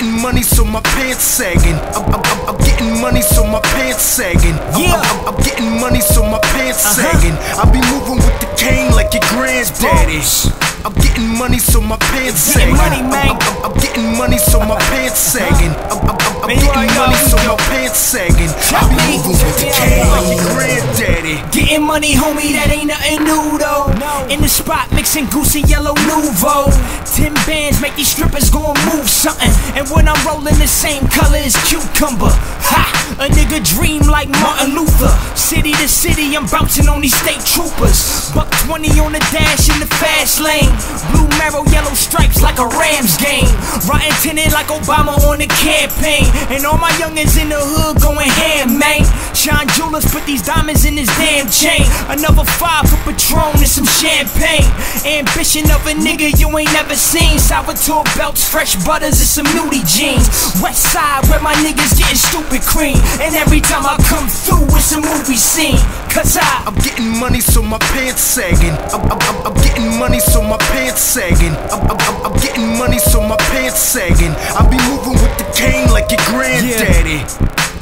getting money, so my pants sagging. I'm, I'm, I'm, I'm getting money, so my pants sagging. I'm, Yeah. I'm, I'm, I'm getting money, so my pants Uh-huh. sagging. I be moving with the cane like your granddaddy. I'm getting money, so my pants sagging. money, man. I'm, I'm, I'm getting money, so my pants sagging. I'm, I'm, I'm, I'm getting money, so my pants sagging. I be moving with the cane like your granddaddy. Getting money, homie, that ain't nothing new though. No. In the spot, mixing goosey yellow nouveau. Ten bands make these strippers gon' move something. And when I'm rolling the same color as cucumber. Ha! A nigga dream like Martin Luther. City to city, I'm bouncing on these state troopers. Buck 20 on the dash in the fast lane. Blue marrow, yellow stripes like a Rams game. Rotten tinted like Obama on the campaign. And all my youngins in the hood going ham, man. Shine jewelers put these diamonds in his damn chain. Another five for Patron and some champagne. Ambition of a nigga you ain't never seen. Salvatore belts, fresh butters, and some nudie jeans. West side where my niggas getting stupid cream. And every time I come through, it's a movie scene. Cause I I'm getting money, so my pants sagging. I'm, I'm, I'm, I'm getting money, so my pants sagging. I'm, I'm, I'm, I'm getting money, so my pants sagging. I be moving with the cane like your granddaddy.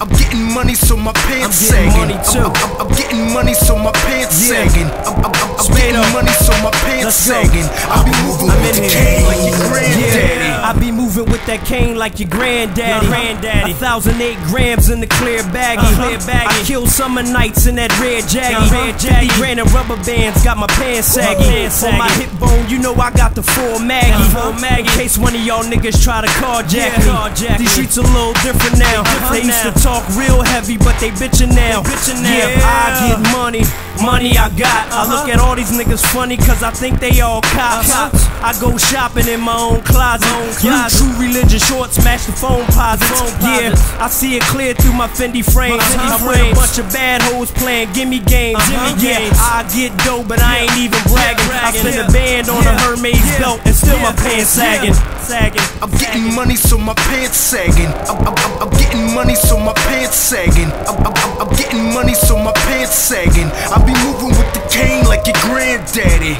I'm getting money, so my pants I'm getting sagging. money, too. I'm, I'm, I'm getting money, so my pants Yeah. sagging. I'm, I'm, I'm, I'm getting up. money, so my pants sagging. I be moving I'm with in the cane like your granddaddy. I be moving with that cane like your granddaddy. Granddaddy. A thousand eight grams in the clear baggie. Uh-huh. Clear baggie. I kill summer nights in that red jaggy. Uh-huh. Red jaggy. Grand and rubber bands got my pants saggy. pants On my hip bone, you know I got the full Maggie. Uh-huh. Full Maggie. In case one of y'all niggas try to carjack Yeah, me. carjack These streets a little different now. different They used to talk real heavy, but they bitchin' now. They bitchin' now. Yeah, I get money. Money I got. I look Uh-huh. at all these niggas funny cause I think they all cops. Cops. I go shopping in my own closet. Closet. True religion shorts match the phone posits. Yeah. I see it clear through my Fendi frames. Uh-huh. I'm with a bunch of bad hoes playing gimme games. Uh-huh. Yeah, Games. I get dope, but I ain't even bragging. I spend Yeah. a band on a Yeah. Hermes Yeah. belt and still my Yeah. pants Yeah. sagging. Sagging. I'm getting money, so my pants sagging. I'm, I'm, I'm, getting money, so my pants sagging. I'm, I'm, I'm, I'm getting money, so my pants sagging. I be moving with the cane like your granddaddy.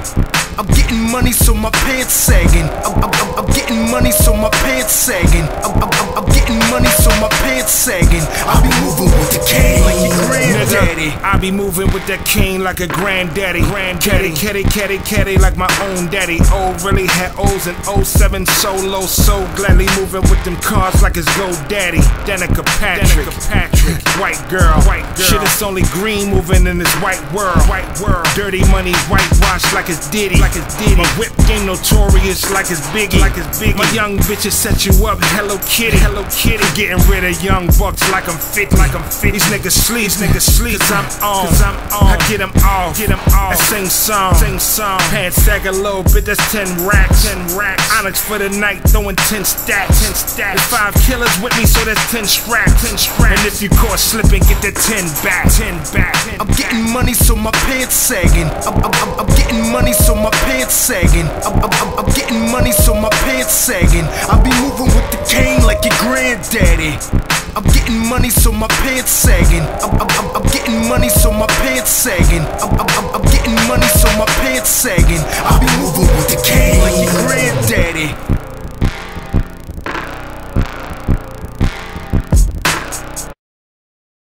I'm getting money, so my pants sagging. I'm, I'm, I'm, I'm getting money, so my pants sagging. I'm, I'm, I'm, I'm getting money, so my pants sagging. I be moving with the cane like your granddaddy. Nigga, I be moving with that cane like a granddaddy. Granddaddy, caddy, caddy, caddy, like my own daddy. Oh, really had O's and 07 solo. So gladly moving with them cars like his it's GoDaddy. Danica Patrick, Patrick, white girl, white girl. Shit, it's only green moving in this white world, white world. Dirty money, whitewash like it's Diddy, like it's Diddy. My whip game notorious like it's Biggie, like it's Biggie. My young bitches set you up, Hello Kitty, Hello Kitty. Getting rid of young bucks like I'm fit, like I'm fit. These niggas sleep, these niggas sleep. Cause I'm on, cause I'm on. I get them off, get them off. I sing song, sing song. Pants sag a little bit, that's 10 racks, 10 racks. Onyx for the night, throwing 10 stacks, 10 stacks. There's five killers with me, so that's 10 straps, 10 straps. And if you caught slipping, get the 10 back, 10 back. I'm getting money, so my pants sagging. I'm, I'm, I'm, getting money, so my pants sagging. I'm, I'm, I'm, getting money, so my pants sagging. I be moving with the cane like your granddaddy. I'm getting money, so my pants sagging. I'm, I'm, I'm, getting money, so my pants sagging. I'm, I'm, I'm, I'm getting money, so my pants sagging. I be moving